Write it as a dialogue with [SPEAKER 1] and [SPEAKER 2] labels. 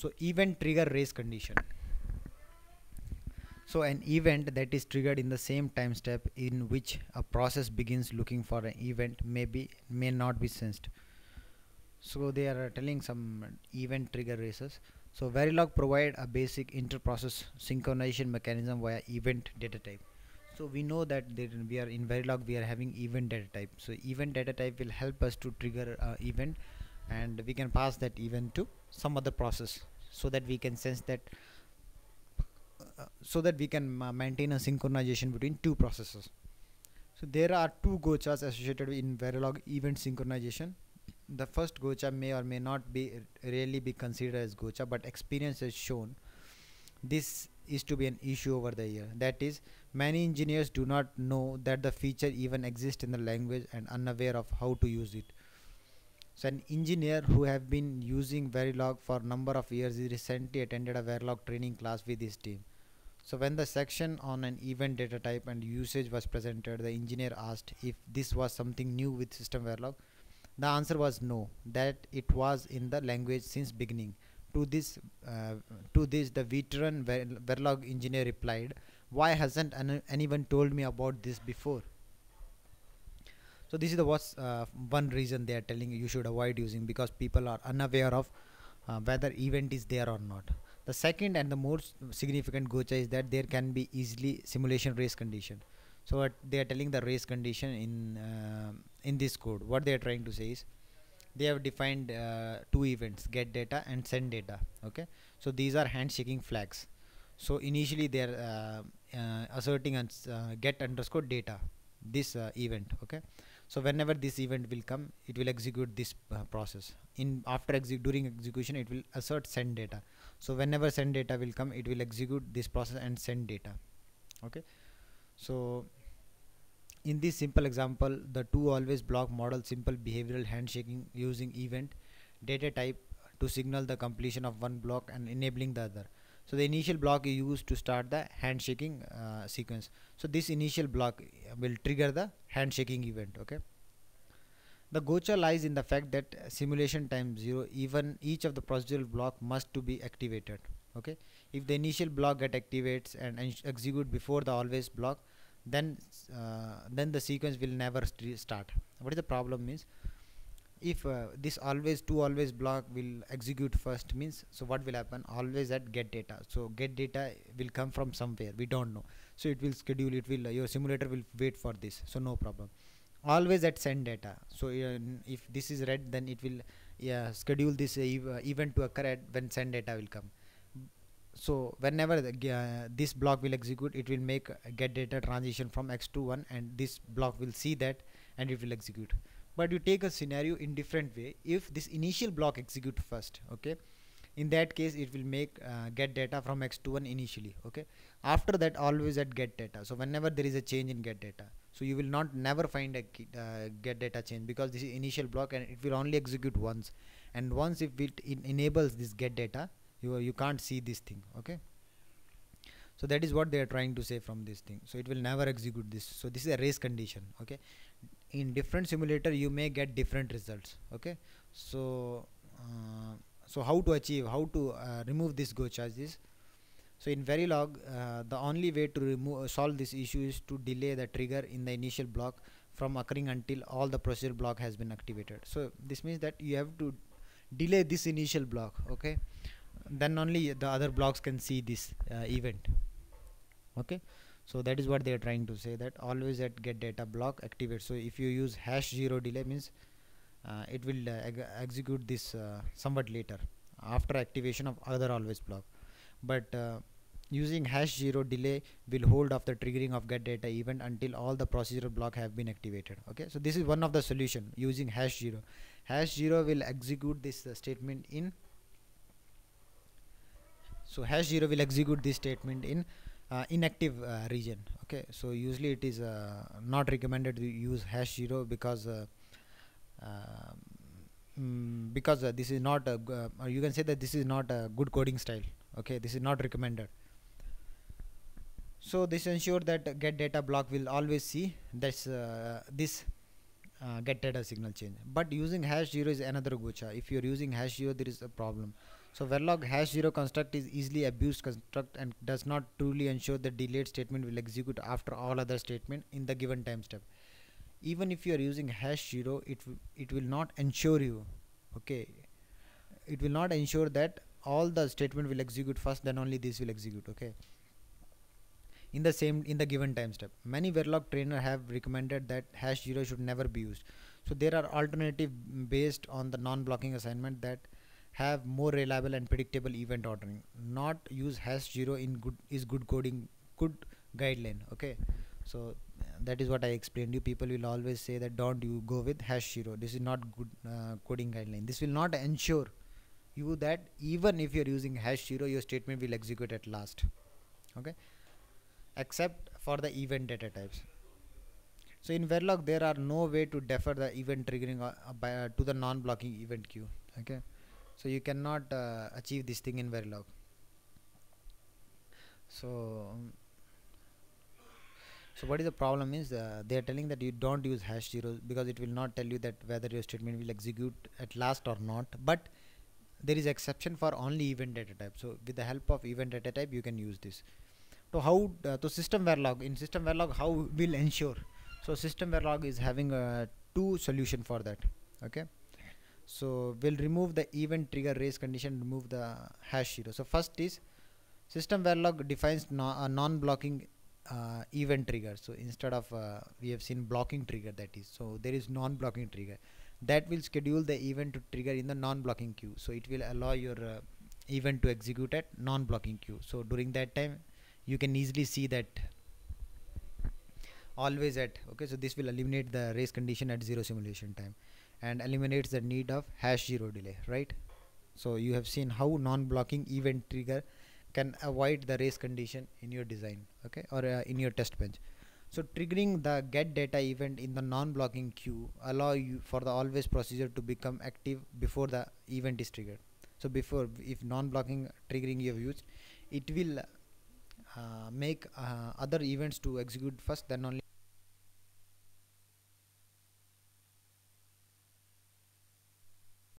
[SPEAKER 1] so event trigger race condition. So an event that is triggered in the same time step in which a process begins looking for an event may be may not be sensed. So they are telling some event trigger races. So Verilog provide a basic inter-process synchronization mechanism via event data type. So we know that we are in Verilog we are having event data type. So event data type will help us to trigger uh, event and we can pass that event to some other process so that we can sense that uh, so that we can maintain a synchronization between two processes. So there are two gotchas associated in Verilog event synchronization. The first gotcha may or may not be really be considered as gotcha but experience has shown this is to be an issue over the year. That is many engineers do not know that the feature even exists in the language and unaware of how to use it so an engineer who have been using Verilog for number of years recently attended a Verilog training class with his team so when the section on an event data type and usage was presented the engineer asked if this was something new with system Verilog the answer was no, that it was in the language since beginning. To this, uh, to this, the veteran Verilog engineer replied, "Why hasn't anyone told me about this before?" So this is the was uh, one reason they are telling you you should avoid using because people are unaware of uh, whether event is there or not. The second and the most significant gotcha is that there can be easily simulation race condition. So what they are telling the race condition in uh, in this code. What they are trying to say is they have defined uh, two events get data and send data okay? So these are handshaking flags. So initially they are uh, uh asserting and get underscore data this event okay so whenever this event will come it will execute this uh, process. In after exec during execution it will assert send data. So whenever send data will come it will execute this process and send data. Okay? So in this simple example, the two always block model simple behavioral handshaking using event data type to signal the completion of one block and enabling the other. So the initial block is used to start the handshaking uh, sequence. So this initial block will trigger the handshaking event. Okay. The gotcha lies in the fact that simulation time zero, even each of the procedural block must to be activated. Okay. If the initial block get activates and execute before the always block, then uh, then the sequence will never st start what is the problem means if uh, this always to always block will execute first means so what will happen? Always at get data. So get data will come from somewhere. We don't know. So it will schedule it will uh, your simulator will wait for this. So no problem. Always at send data. So uh, if this is read then it will yeah, schedule this uh, uh, event to occur at when send data will come. So whenever the, uh, this block will execute it will make get data transition from x to 1 and this block will see that and it will execute but you take a scenario in different way. If this initial block execute first okay in that case it will make uh, get data from x to 1 initially okay. After that always at get data. So whenever there is a change in get data. So you will not never find a uh, get data change because this is initial block and it will only execute once. And once if it enables this get data you you can't see this thing okay. So that is what they are trying to say from this thing. So it will never execute this. So this is a race condition okay in different simulator you may get different results okay? So uh, so how to achieve how to uh, remove this gotchas? So in Verilog uh, the only way to remove solve this issue is to delay the trigger in the initial block from occurring until all the procedure block has been activated. So this means that you have to delay this initial block okay? Then only the other blocks can see this uh, event okay so that is what they are trying to say that always at get data block activate so if you use hash zero delay means uh, it will uh, execute this uh, somewhat later after activation of other always block. But uh, using hash zero delay will hold off the triggering of get data event until all the procedural block have been activated. Okay? So this is one of the solution using hash zero. Hash zero will execute this uh, statement in so hash 0 will execute this statement in inactive uh, region okay? So usually it is uh, not recommended to use hash 0 because uh, mm, because uh, this is not a uh, you can say that this is not a good coding style okay? This is not recommended. So this ensure that get data block will always see this this get data signal change. But using hash 0 is another gotcha if you're using hash 0 there is a problem so verilog hash 0 construct is easily abused construct and does not truly ensure the delayed statement will execute after all other statement in the given time step. Even if you are using hash 0 it it will not ensure you okay? It will not ensure that all the statement will execute first then only this will execute okay? In the same in the given time step. Many verilog trainer have recommended that hash 0 should never be used. So there are alternative based on the non-blocking assignment that have more reliable and predictable event ordering. Not use hash 0 in good is good coding good guideline okay? So that is what I explained you. People will always say that don't you go with hash 0 this is not good uh, coding guideline. This will not ensure you that even if you're using hash 0 your statement will execute at last okay? Except for the event data types. So in Verilog there are no way to defer the event triggering uh, by, uh, to the non-blocking event queue okay so you cannot uh, achieve this thing in Verilog. So so what is the problem is uh, they are telling that you don't use hash zeros because it will not tell you that whether your statement will execute at last or not. But there is exception for only event data type. So with the help of event data type you can use this. So how uh, to system verilog in system verilog how will ensure? So system verilog is having a two solution for that. Okay so we'll remove the event trigger race condition remove the hash zero. So first is system verilog defines no, a non-blocking uh, event trigger. So instead of uh, we have seen blocking trigger that is. So there is non-blocking trigger. That will schedule the event to trigger in the non-blocking queue. So it will allow your uh, event to execute at non-blocking queue. So during that time you can easily see that always at okay so this will eliminate the race condition at zero simulation time and eliminates the need of hash zero delay right so you have seen how non-blocking event trigger can avoid the race condition in your design okay or uh, in your test bench so triggering the get data event in the non-blocking queue allow you for the always procedure to become active before the event is triggered. So before if non-blocking triggering you have used, it will uh, make uh, other events to execute first then only